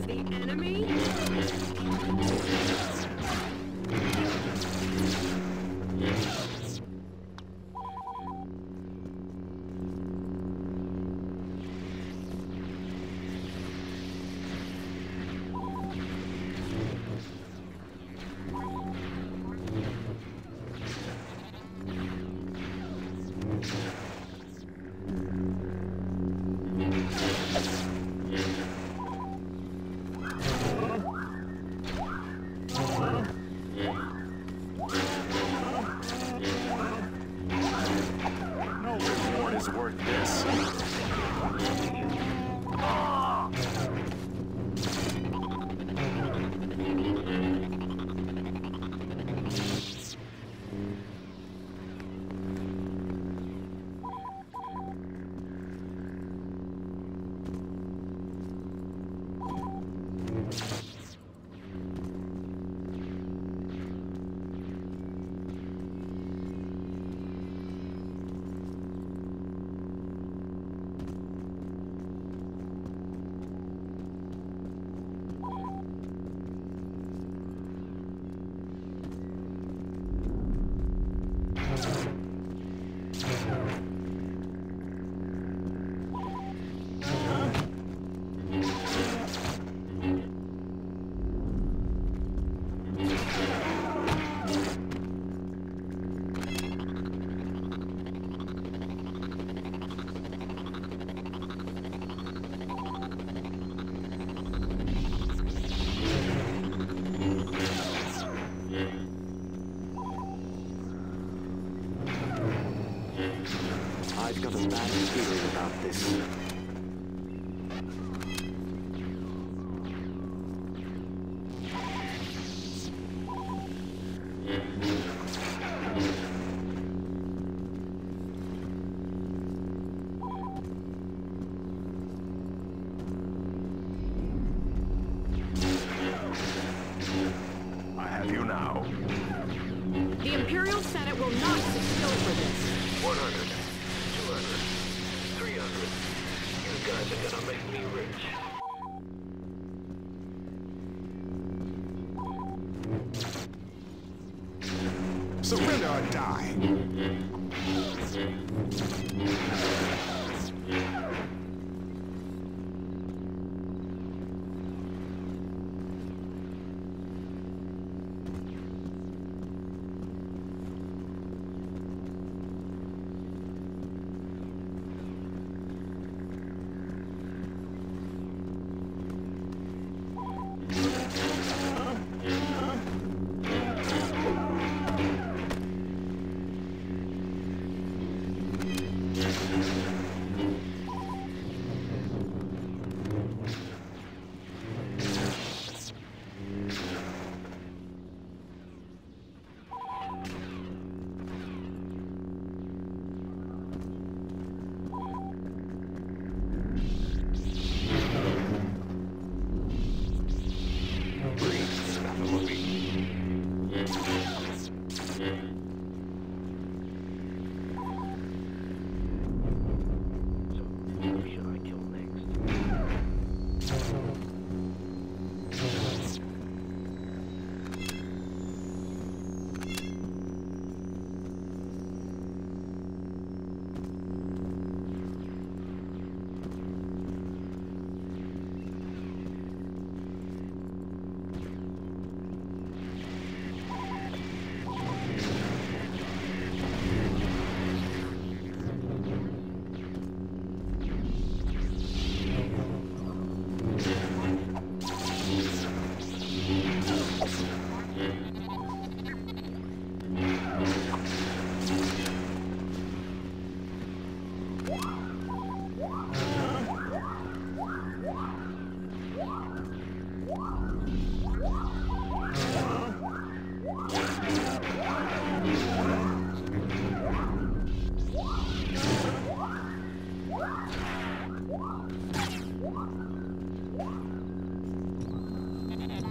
is the enemy? This. I have you now. The Imperial Senate will not sit still for this. 100, Are gonna make me rich. Surrender or die.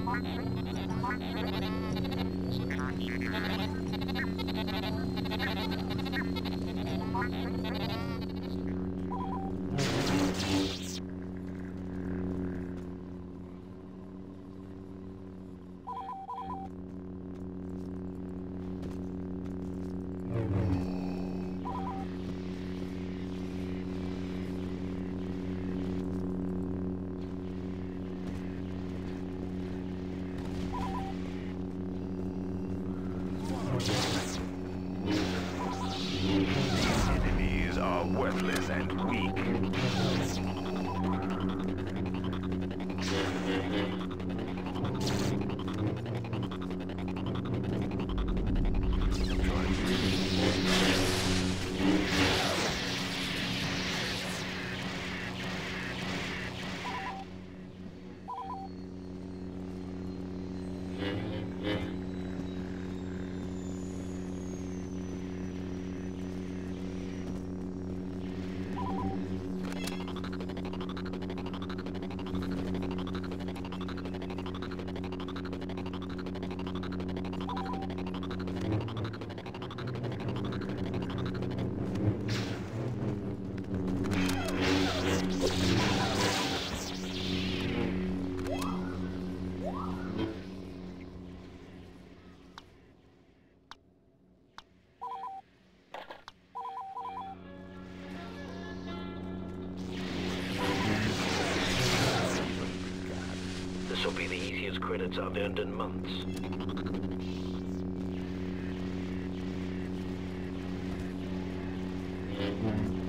Enemies are worthless and weak. I've earned in months. On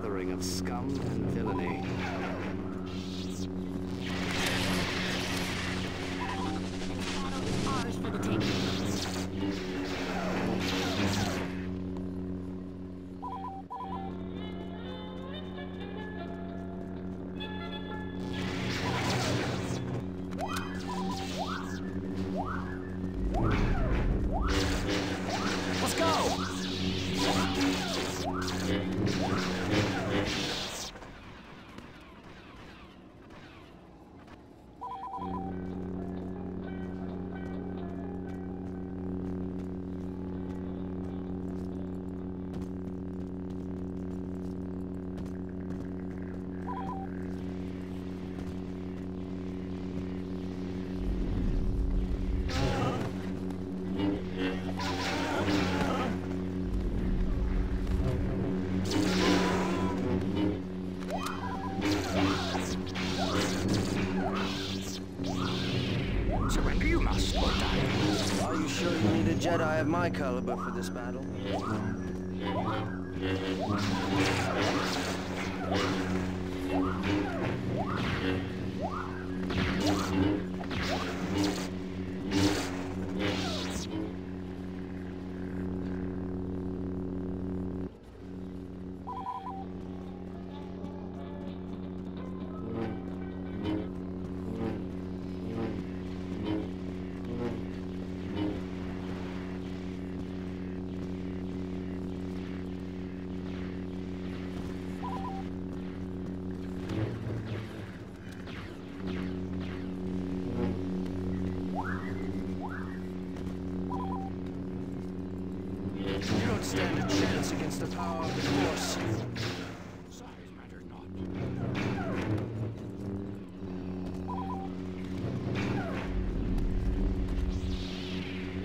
gathering of scum and villainy. Have my caliber for this battle. Mm-hmm.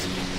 Thank you.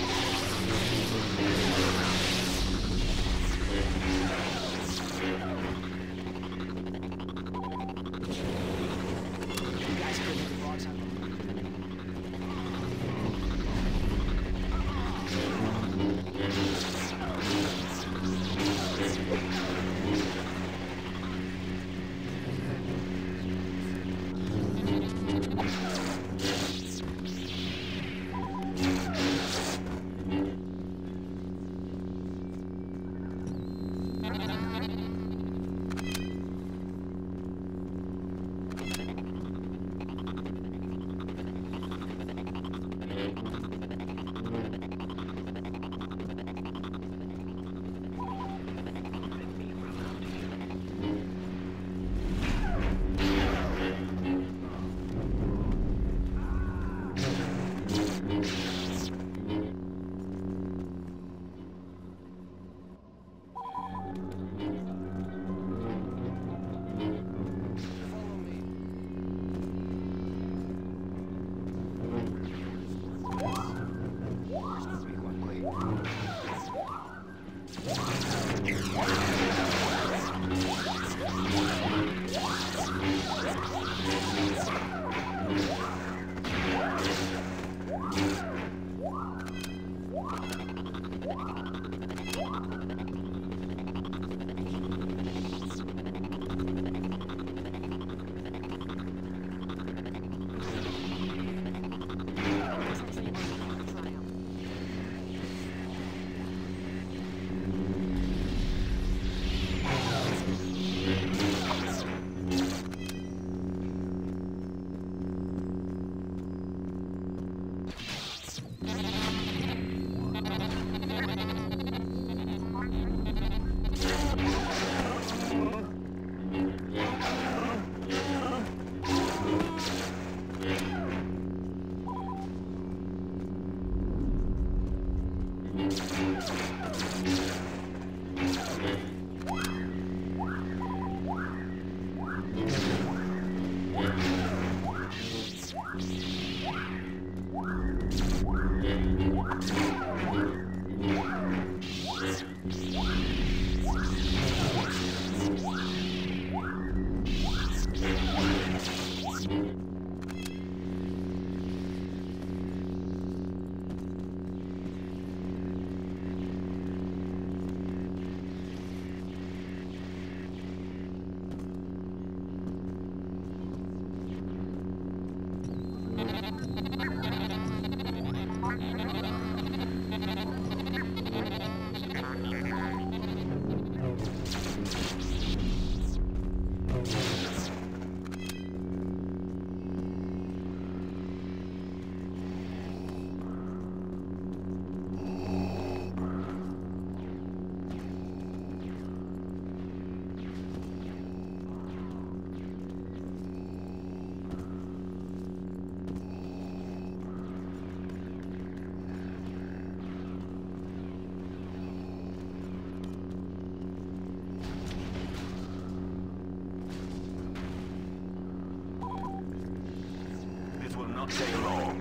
Mm-hmm. Not take long.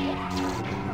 Weak.